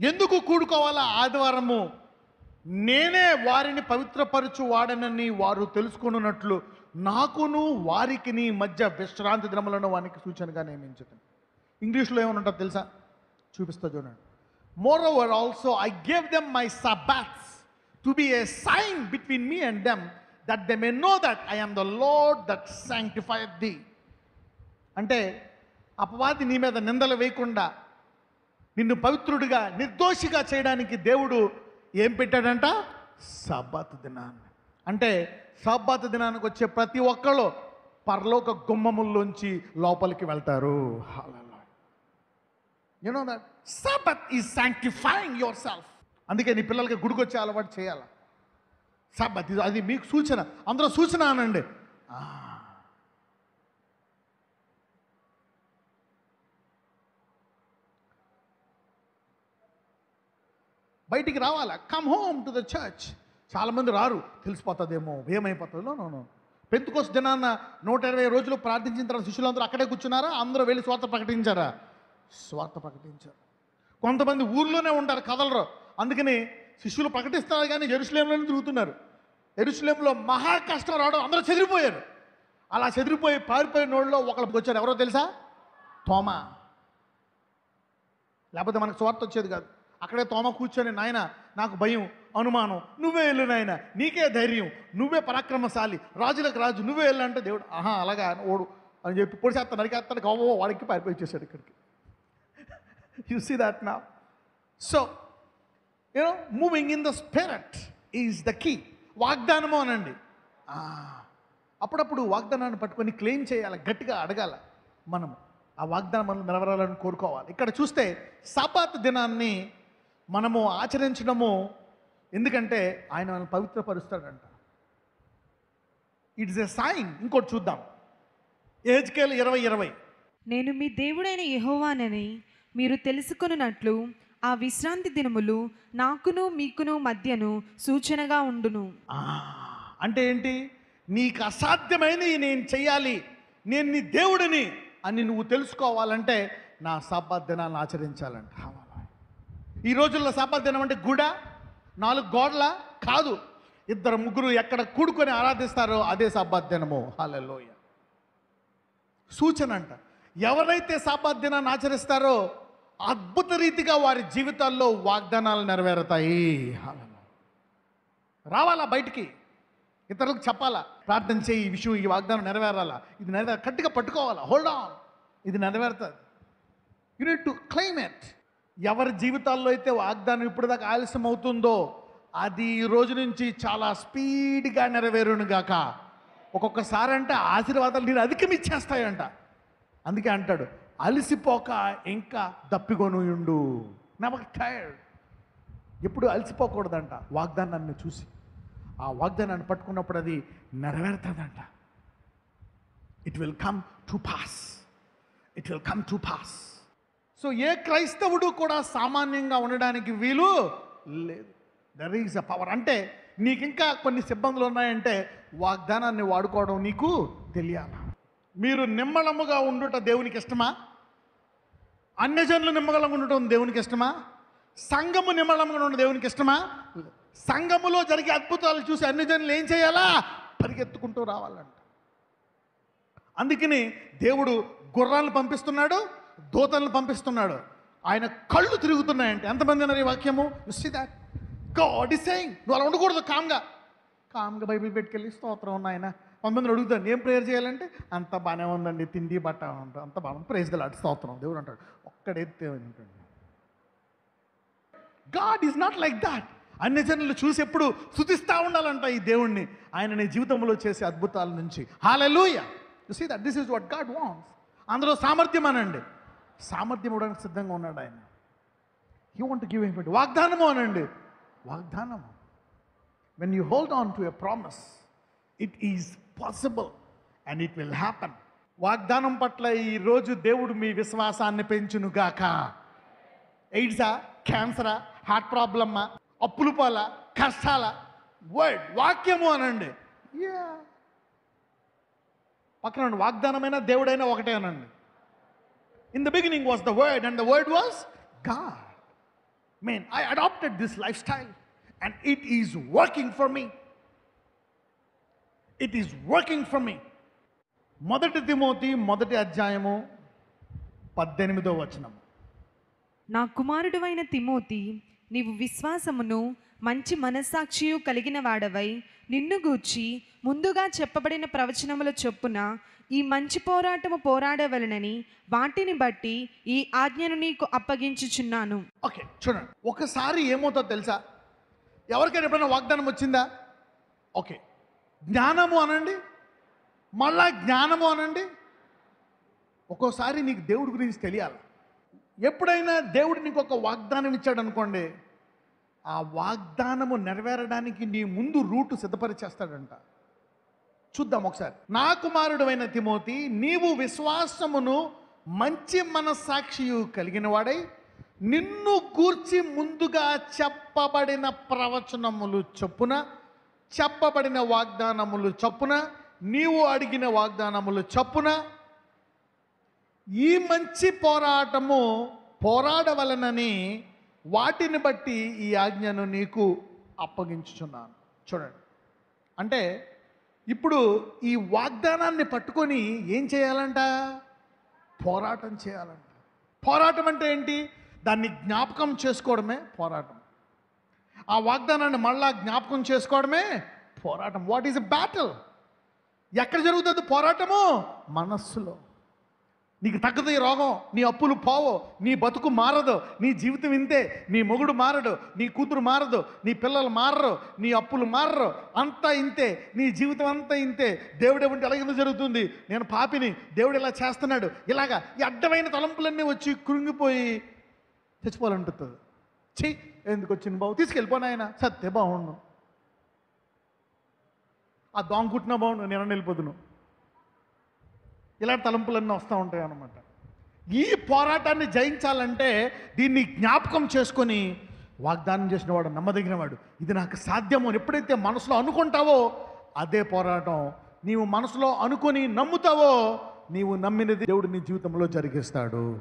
ఎందుకు కూడుకోవాలా ఆదివారము? నేనే వారిని పవిత్రపరచు వాడనని వారు తెలుసుకున్నట్లు నాకును వారికి నీ మధ్య విశ్రాంతి దినములను వానికి సూచనగా నియమించదు ఇంగ్లీష్లో ఏమని తెలుసా? చూపిస్తా చూడండి. Moreover also I gave them my sabbaths to be a sign between me and them that they may know that I am the lord that sanctify the అంటే అపవాది నీ మీద నిందలు వేయకుండా నిన్ను పవిత్రుడిగా నిర్దోషిగా చేయడానికి దేవుడు ఏం పెట్టాడంట? సబ్బాతు దినాన్ని. అంటే సబ్బాతు దినానికి వచ్చే ప్రతి ఒక్కళ్ళు పరలోక గుమ్మముల్లోంచి లోపలికి వెళ్తారు. You know that sabbath is sanctifying yourself అందుకే నీ పిల్లలకి గుడికొచ్చే అలవాటు చేయాలి. సబ్బత్ ఇది అది మీకు సూచన. అందరూ సూచన అనండి. బయటికి రావాలా? Come home to the church చాలామంది రారు. తెలిసిపోతుందేమో ఏమైపోతుందో నో నో దినాన్న నూట ఇరవై రోజులు ప్రార్థించిన తర్వాత శిష్యులందరూ అక్కడే కూర్చున్నారా? అందరూ వెళ్ళి స్వార్థ ప్రకటించారా? స్వార్థ ప్రకటించారు. కొంతమంది ఊర్లోనే ఉంటారు కదలరు. అందుకని శిష్యులు ప్రకటిస్తారు కానీ ఎరుసలేంలోనే తిరుగుతున్నారు. ఎరుసలేంలో మహా కష్టం రావడం అందరూ చెదిరిపోయారు. అలా చెదిరిపోయి పారిపోయిన నోళ్ళలో ఒకళ్ళకి వచ్చారు. ఎవరో తెలుసా? తోమా. లేకపోతే మనకు స్వార్థ వచ్చేది కాదు. అక్కడే తోమ కూర్చొని నాయన నాకు భయం అనుమానం. నువ్వే వెళ్ళు నాయన. నీకే ధైర్యం. నువ్వే పరాక్రమశాలి. రాజులకు రాజు. నువ్వే వెళ్ళు అంటే దేవుడు ఆహా అలాగా ఓడు అని చెప్పి పొడిచేస్తాను నరికేస్తాను గవ్వ వాడికి పారిపోయి ఇక్కడికి. యు సీ దాట్ నా so you know moving in the spirit is the key వాగ్దానము అనండి. అప్పుడప్పుడు వాగ్దానాన్ని పట్టుకొని క్లెయిమ్ చేయాలి గట్టిగా అడగాల మనము. ఆ వాగ్దానం మనం నిలవరాలని కోరుకోవాలి. ఇక్కడ చూస్తే సపాత్ దినాన్ని మనము ఆచరించడము ఎందుకంటే ఆయన మనల్ని పవిత్రపరుస్తాడంట. ఇట్స్ ఎ సైన్ ఇంకోటి చూద్దాం. ఏజ్కేల్ ఇరవై ఇరవై. నేను మీ దేవుడైన యెహోవానని మీరు తెలుసుకొనున్నట్లు ఆ విశ్రాంతి దినములు నాకును మీకును మధ్యను సూచనగా ఉండును. అంటే ఏంటి? నీకు అసాధ్యమైనవి నేను చెయ్యాలి. నేను నీ దేవుడిని అని నువ్వు తెలుసుకోవాలంటే నా సబ్బాత్ దినాన్ని ఆచరించాలంట. ఈ రోజుల్లో సబ్బాత్ దినం అంటే గుడ నాలుగు గోడల కాదు. ఇద్దరు ముగ్గురు ఎక్కడ కూడుకొని ఆరాధిస్తారో అదే సబ్బాత్ దినము హాలలోయ సూచన అంట ఎవరైతే సాబాత్ దినాన్ని ఆచరిస్తారో అద్భుత రీతిగా వారి జీవితాల్లో వాగ్దానాలు నెరవేరుతాయి. హల్లెలూయా. రావాలా బయటికి? ఇతరులకు చెప్పాలా? ప్రార్థన చేయి ఈ విషయం ఈ వాగ్దానం నెరవేరాలా? ఇది నెరవేర గట్టిగా పట్టుకోవాలా? హోల్డ్ ఆన్ ఇది నెరవేరుతుంది. యూ నీడ్ టు క్లైమ్ ఎవరి జీవితాల్లో అయితే వాగ్దానం ఇప్పటిదాకా ఆలస్యం అవుతుందో అది ఈ రోజు నుంచి చాలా స్పీడ్గా నెరవేరును గాక ఒక్కొక్కసారి అంటే ఆశీర్వాదాలు నేను అధికమిచ్చేస్తాయంట. అందుకే అంటాడు అలసిపోక ఇంకా దప్పికొను ఉండు టైర్డ్ ఎప్పుడు అలసిపోకూడదంట వాగ్దానాన్ని చూసి. ఆ వాగ్దానాన్ని పట్టుకున్నప్పుడు అది నెరవేరుతుందంట. It will come to pass it will come to pass so ఏ క్రైస్తవుడు కూడా సామాన్యంగా ఉండడానికి వీలు లేదు. దర్ ఈజ్ అ పవర్ అంటే నీకు ఇంకా కొన్ని సిబ్బందులు ఉన్నాయంటే వాగ్దానాన్ని వాడుకోవడం నీకు తెలియాలి? మీరు నిమ్మళముగా ఉండుట దేవునికి ఇష్టమా? అన్యజనులు నిమ్మగలంగా ఉండటం దేవునికి ఇష్టమా? సంఘము నిమ్మలంగా ఉండడం దేవునికి ఇష్టమా? సంఘములో జరిగే అద్భుతాలు చూసి అన్యజనులు ఏం చేయాలా? పరిగెత్తుకుంటూ రావాలంట. అందుకని దేవుడు గుర్రాలను పంపిస్తున్నాడు దూతలను పంపిస్తున్నాడు. ఆయన కళ్ళు తిరుగుతున్నాయంటే. ఎంతమంది అన్నారు ఈ వాక్యము? See that God is saying నువ్వు అలా ఉండకూడదు కామ్గా కామ్గా బైబిల్ పెట్టుకెళ్ళి స్తోత్రం ఉన్న ఆయన కొంతమంది అడుగుతాను ఏం ప్రేయర్ చేయాలంటే? అంత బాగానే ఉందండి తిండి బట్ట ఉంటుంది అంత బాగా ప్రేజ్ గలాడు స్తోత్రం దేవుడు అంటాడు. ఒక్కడైతే ఉంటాడు God is not like that అన్ని జనులు చూసి ఎప్పుడు స్థుతిస్తూ ఉండాలంట ఈ దేవుణ్ణి. ఆయన నీ జీవితంలో చేసే అద్భుతాల నుంచి. Hallelujah you see that this is what God wants అందులో సామర్థ్యం అనండి. సామర్థ్యం ఇవ్వడానికి సిద్ధంగా ఉన్నాడు ఆయన. హీ వాంట్ గివ్ హిమ్ వాగ్దానము అనండి. వాగ్దానము. When you hold on to a promise it is possible and it will happen వాగ్దానం పట్ల ఈ రోజు దేవుడు మీ విశ్వాసాన్ని పెంచునుగాక ఎయిడ్సా క్యాన్సరా హార్ట్ ప్రాబ్లమ్మా అప్పులు పాల? కష్టాల? వర్డ్ వాక్యము అనండి. యా పక్కన వాగ్దానమైన దేవుడైనా ఒకటే అనండి. In the beginning was the Word, and the Word was God. Man, I adopted this lifestyle and it is working for me. It is working for me. మొదటి తిమోతి మొదటి అధ్యాయము పద్దెనిమిదో వచనం నా కుమారుడు అయిన తిమోతి నీవు విశ్వాసమును మంచి మనస్సాక్షియు కలిగిన వాడవై నిన్ను గూర్చి ముందుగా చెప్పబడిన ప్రవచనముల చొప్పున ఈ మంచి పోరాటము పోరాడవలనని వాటిని బట్టి ఈ ఆజ్ఞను నీకు అప్పగించుచున్నాను. ఓకే చూడండి. ఒకసారి ఏమవుతుందో తెలుసా? ఎవరికైనా ఎప్పుడైనా వాగ్దానం వచ్చిందా? ఓకే. జ్ఞానము అనండి. మళ్ళా జ్ఞానము అనండి. ఒక్కోసారి నీకు దేవుడి గురించి తెలియాలి. ఎప్పుడైనా దేవుడు నీకు ఒక వాగ్దానం ఇచ్చాడు అనుకోండి ఆ వాగ్దానము నెరవేరడానికి నీ ముందు రూటు సిద్ధపరిచేస్తాడంట. చూద్దాం ఒకసారి. నా కుమారుడమైన తిమోతి నీవు విశ్వాసమును మంచి మనస్సాక్షియు కలిగిన వాడై నిన్ను గూర్చి ముందుగా చెప్పబడిన ప్రవచనములు చొప్పున చెప్పబడిన వాగ్దానములు చొప్పున నీవు అడిగిన వాగ్దానములు చొప్పున ఈ మంచి పోరాటము పోరాడవలనని వాటిని బట్టి ఈ ఆజ్ఞను నీకు అప్పగించుచున్నాను. చూడండి. అంటే ఇప్పుడు ఈ వాగ్దానాన్ని పట్టుకొని ఏం చేయాలంట? పోరాటం చేయాలంట. పోరాటం అంటే ఏంటి? దాన్ని జ్ఞాపకం చేసుకోవడమే పోరాటం. ఆ వాగ్దానాన్ని మళ్ళా జ్ఞాపకం చేసుకోవడమే పోరాటం. వాట్ ఈజ్ ఎ బ్యాటిల్ ఎక్కడ జరుగుతుంది పోరాటము? మనస్సులో. నీకు తగ్గదు ఈ రోగం. నీ అప్పులు పోవు. నీ బతుకు మారదు. నీ జీవితం ఇంతే. నీ మొగుడు మారడు. నీ కూతురు మారదు. నీ పిల్లలు మారరు. నీ అప్పులు మారరు. అంతా ఇంతే. నీ జీవితం అంతా ఇంతే. దేవుడు ఏమంటే ఎలాగ జరుగుతుంది? నేను పాపిని. దేవుడు ఇలా చేస్తున్నాడు. ఇలాగా ఈ అడ్డమైన తలంపులన్నీ వచ్చి కృంగిపోయి చచ్చిపోవాలంటుంది ఛీ! ఎందుకు వచ్చింది బాబు? తీసుకెళ్ళిపోను ఆయన సత్తే బాగుండు. ఆ దోమ కుట్టినా బాగుండు. నేను వెళ్ళిపోతున్నాను ఇలాంటి తలంపులన్నీ వస్తూ ఉంటాయి అన్నమాట. ఈ పోరాటాన్ని జయించాలంటే దీన్ని జ్ఞాపకం చేసుకొని వాగ్దానం చేసిన వాడు నమ్మదగిన వాడు. ఇది నాకు సాధ్యము అని ఎప్పుడైతే మనసులో అనుకుంటావో అదే పోరాటం. నీవు మనసులో అనుకొని నమ్ముతావో నీవు నమ్మినది దేవుడు నీ జీవితంలో జరిగిస్తాడు.